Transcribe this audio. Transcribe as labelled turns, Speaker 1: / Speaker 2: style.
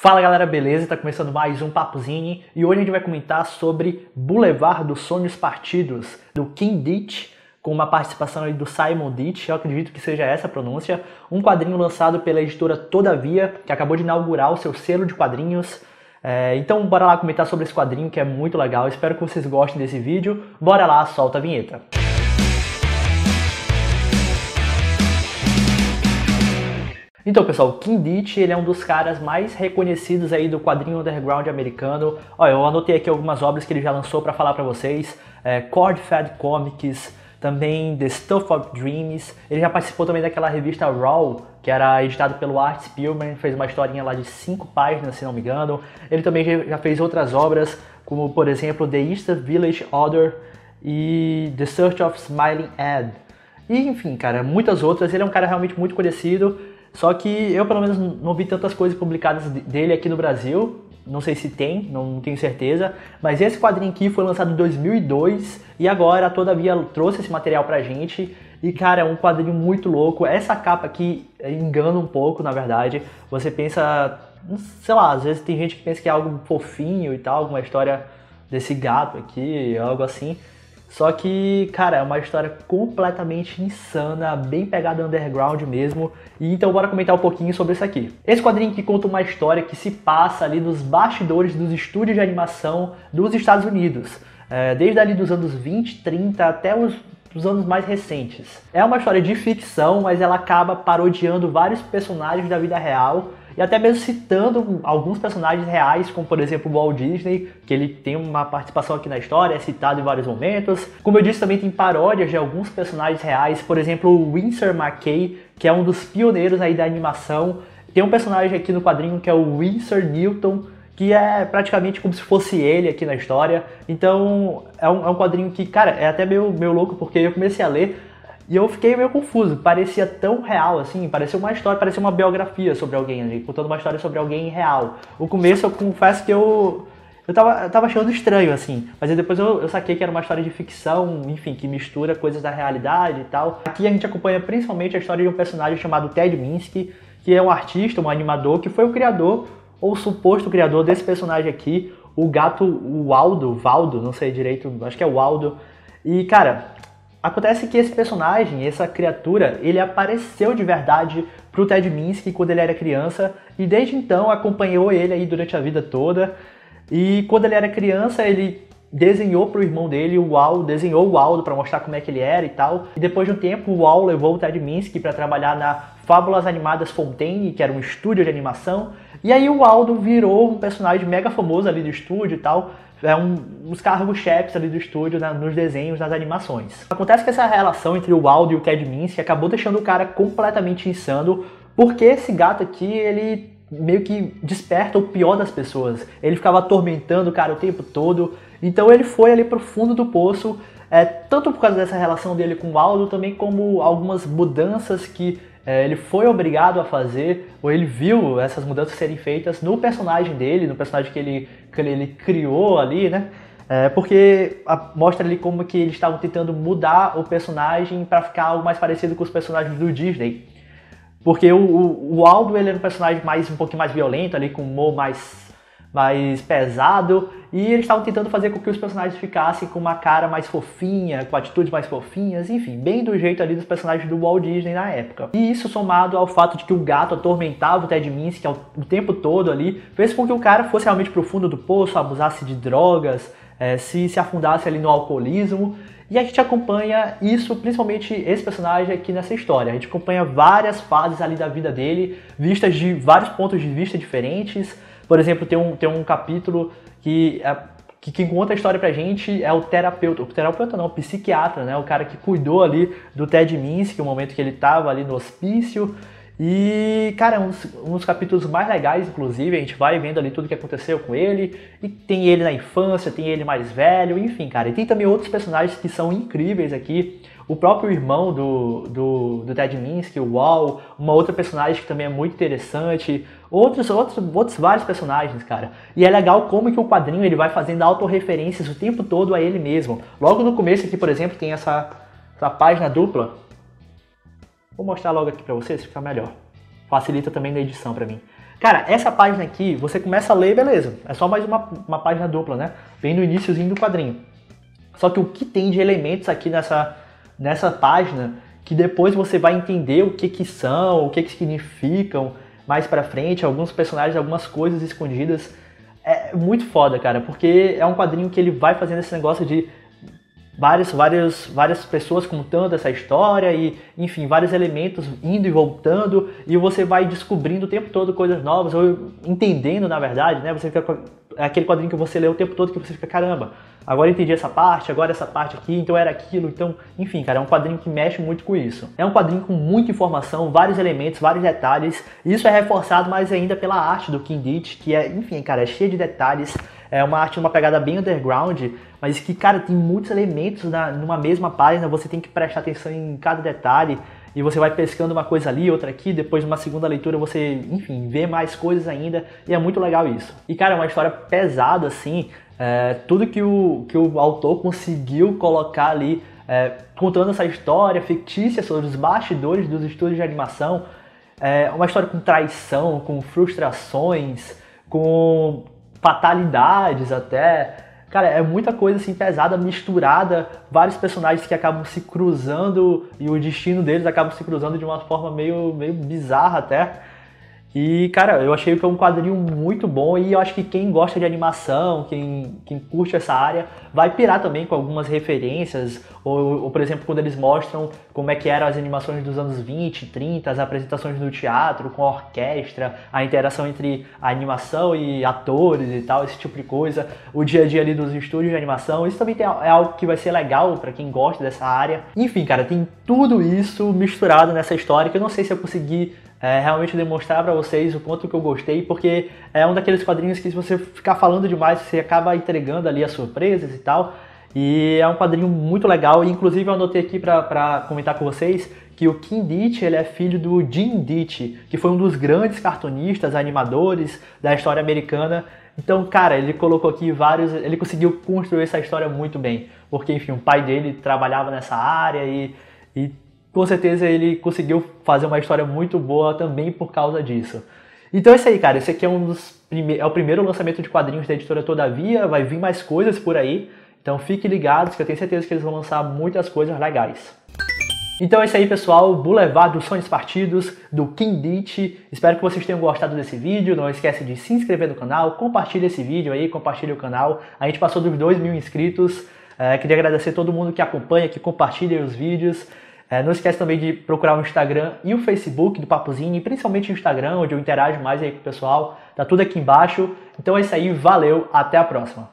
Speaker 1: Fala galera, beleza? Tá começando mais um Papuzine e hoje a gente vai comentar sobre Boulevard dos Sonhos Partidos, do Kim Ditch, com uma participação do Simon Ditch, eu acredito que seja essa a pronúncia, um quadrinho lançado pela editora Todavia, que acabou de inaugurar o seu selo de quadrinhos. É, então bora lá comentar sobre esse quadrinho que é muito legal, espero que vocês gostem desse vídeo. Bora lá, solta a vinheta. Então, pessoal, Kim Ditch, ele é um dos caras mais reconhecidos aí do quadrinho underground americano. Olha, eu anotei aqui algumas obras que ele já lançou para falar para vocês. É, Cord Fed Comics, também The Stuff of Dreams. Ele já participou também daquela revista Raw, que era editado pelo Art Spielman, fez uma historinha lá de cinco páginas, se não me engano. Ele também já fez outras obras, como por exemplo The East Village Order e The Search of Smiling Ed. E enfim, cara, muitas outras. Ele é um cara realmente muito conhecido. Só que eu, pelo menos, não vi tantas coisas publicadas dele aqui no Brasil. Não sei se tem, não tenho certeza. Mas esse quadrinho aqui foi lançado em 2002 e agora, todavia, trouxe esse material pra gente. E, cara, é um quadrinho muito louco. Essa capa aqui engana um pouco, na verdade. Você pensa, sei lá, às vezes tem gente que pensa que é algo fofinho e tal, alguma história desse gato aqui, algo assim. Só que, cara, é uma história completamente insana, bem pegada underground mesmo. E então bora comentar um pouquinho sobre isso aqui. Esse quadrinho que conta uma história que se passa ali nos bastidores dos estúdios de animação dos Estados Unidos. É, desde ali dos anos 20, 30 até os os anos mais recentes. É uma história de ficção, mas ela acaba parodiando vários personagens da vida real e até mesmo citando alguns personagens reais, como por exemplo o Walt Disney, que ele tem uma participação aqui na história, é citado em vários momentos. Como eu disse, também tem paródias de alguns personagens reais, por exemplo o Winsor McKay, que é um dos pioneiros aí da animação. Tem um personagem aqui no quadrinho que é o Winsor Newton, que é praticamente como se fosse ele aqui na história. Então é um, é um quadrinho que, cara, é até meio, meio louco, porque eu comecei a ler e eu fiquei meio confuso, parecia tão real assim, parecia uma história, parecia uma biografia sobre alguém, ali, contando uma história sobre alguém real. O começo eu confesso que eu eu tava, eu tava achando estranho, assim, mas depois eu, eu saquei que era uma história de ficção, enfim, que mistura coisas da realidade e tal. Aqui a gente acompanha principalmente a história de um personagem chamado Ted Minsky, que é um artista, um animador, que foi o criador, ou o suposto criador desse personagem aqui, o gato o Waldo, Valdo, não sei direito, acho que é o Waldo. E, cara, Acontece que esse personagem, essa criatura, ele apareceu de verdade pro Ted Minsky quando ele era criança e desde então acompanhou ele aí durante a vida toda. E quando ele era criança, ele desenhou pro irmão dele o Wal, desenhou o Aldo para mostrar como é que ele era e tal. E depois de um tempo, o Wal levou o Ted Minsky para trabalhar na Fábulas Animadas Fontaine, que era um estúdio de animação. E aí o Aldo virou um personagem mega famoso ali do estúdio e tal é um, os cargos-chefes ali do estúdio né, nos desenhos, nas animações. Acontece que essa relação entre o Waldo e o Ted acabou deixando o cara completamente insano, porque esse gato aqui, ele meio que desperta o pior das pessoas. Ele ficava atormentando o cara o tempo todo, então ele foi ali pro fundo do poço, é, tanto por causa dessa relação dele com o Aldo, também como algumas mudanças que é, ele foi obrigado a fazer, ou ele viu essas mudanças serem feitas no personagem dele, no personagem que ele, que ele criou ali, né? É, porque a, mostra ali como que eles estavam tentando mudar o personagem para ficar algo mais parecido com os personagens do Disney. Porque o, o, o Aldo ele era um personagem mais um pouquinho mais violento ali, com humor mais mais pesado, e eles estavam tentando fazer com que os personagens ficassem com uma cara mais fofinha, com atitudes mais fofinhas, enfim, bem do jeito ali dos personagens do Walt Disney na época. E isso somado ao fato de que o gato atormentava o Ted Minsky o tempo todo ali, fez com que o cara fosse realmente pro fundo do poço, abusasse de drogas, é, se, se afundasse ali no alcoolismo. E a gente acompanha isso, principalmente esse personagem aqui nessa história. A gente acompanha várias fases ali da vida dele, vistas de vários pontos de vista diferentes. Por exemplo, tem um, tem um capítulo que, é, que conta a história pra gente é o terapeuta. O terapeuta não, o psiquiatra, né? O cara que cuidou ali do Ted Minsky, o momento que ele tava ali no hospício. E, cara, é um dos, um dos, capítulos mais legais, inclusive, a gente vai vendo ali tudo que aconteceu com ele. E tem ele na infância, tem ele mais velho, enfim, cara. E tem também outros personagens que são incríveis aqui o próprio irmão do, do, do Ted Minsky, o Wall, uma outra personagem que também é muito interessante, outros, outros, outros vários personagens, cara. E é legal como que o quadrinho ele vai fazendo autorreferências o tempo todo a ele mesmo. Logo no começo aqui, por exemplo, tem essa, essa página dupla. Vou mostrar logo aqui pra vocês, fica melhor. Facilita também na edição pra mim. Cara, essa página aqui, você começa a ler, beleza. É só mais uma, uma página dupla, né? Bem no iníciozinho do quadrinho. Só que o que tem de elementos aqui nessa, nessa página, que depois você vai entender o que que são, o que que significam mais pra frente, alguns personagens, algumas coisas escondidas. É muito foda, cara, porque é um quadrinho que ele vai fazendo esse negócio de várias, várias, várias pessoas contando essa história e, enfim, vários elementos indo e voltando e você vai descobrindo o tempo todo coisas novas ou entendendo, na verdade, né? Você fica é aquele quadrinho que você lê o tempo todo que você fica, caramba, agora entendi essa parte, agora essa parte aqui, então era aquilo, então, enfim, cara, é um quadrinho que mexe muito com isso. É um quadrinho com muita informação, vários elementos, vários detalhes, isso é reforçado mais ainda pela arte do King Ditch, que é, enfim, cara, é cheia de detalhes, é uma arte uma pegada bem underground, mas que, cara, tem muitos elementos na, numa mesma página, você tem que prestar atenção em cada detalhe, e você vai pescando uma coisa ali, outra aqui, depois numa segunda leitura você, enfim, vê mais coisas ainda, e é muito legal isso. E cara, é uma história pesada assim, é, tudo que o, que o autor conseguiu colocar ali, é, contando essa história fictícia sobre os bastidores dos estúdios de animação, é uma história com traição, com frustrações, com fatalidades até, Cara, é muita coisa assim pesada, misturada, vários personagens que acabam se cruzando e o destino deles acaba se cruzando de uma forma meio, meio bizarra até. E, cara, eu achei que é um quadrinho muito bom e eu acho que quem gosta de animação, quem, quem curte essa área, vai pirar também com algumas referências, ou, ou, por exemplo, quando eles mostram como é que eram as animações dos anos 20, 30, as apresentações no teatro, com a orquestra, a interação entre a animação e atores e tal, esse tipo de coisa, o dia a dia ali dos estúdios de animação, isso também tem, é algo que vai ser legal para quem gosta dessa área. Enfim, cara, tem tudo isso misturado nessa história que eu não sei se eu consegui é, realmente demonstrar para vocês o quanto que eu gostei, porque é um daqueles quadrinhos que se você ficar falando demais, você acaba entregando ali as surpresas e tal. E é um quadrinho muito legal, e inclusive eu anotei aqui para comentar com vocês que o Kim Ditch ele é filho do Jim Ditch, que foi um dos grandes cartunistas, animadores da história americana. Então, cara, ele colocou aqui vários, ele conseguiu construir essa história muito bem, porque enfim, o pai dele trabalhava nessa área e, e com certeza ele conseguiu fazer uma história muito boa também por causa disso. Então é isso aí, cara. Esse aqui é um dos prime... é o primeiro lançamento de quadrinhos da editora Todavia. Vai vir mais coisas por aí. Então fiquem ligados que eu tenho certeza que eles vão lançar muitas coisas legais. Então é isso aí, pessoal. Boulevard dos Sonhos Partidos, do Kim Ditch. Espero que vocês tenham gostado desse vídeo. Não esquece de se inscrever no canal, compartilhe esse vídeo aí, compartilhe o canal. A gente passou dos 2 mil inscritos. É, queria agradecer todo mundo que acompanha, que compartilha os vídeos. É, não esquece também de procurar o Instagram e o Facebook do Papozinho, e principalmente o Instagram, onde eu interajo mais aí com o pessoal. Tá tudo aqui embaixo. Então é isso aí, valeu, até a próxima.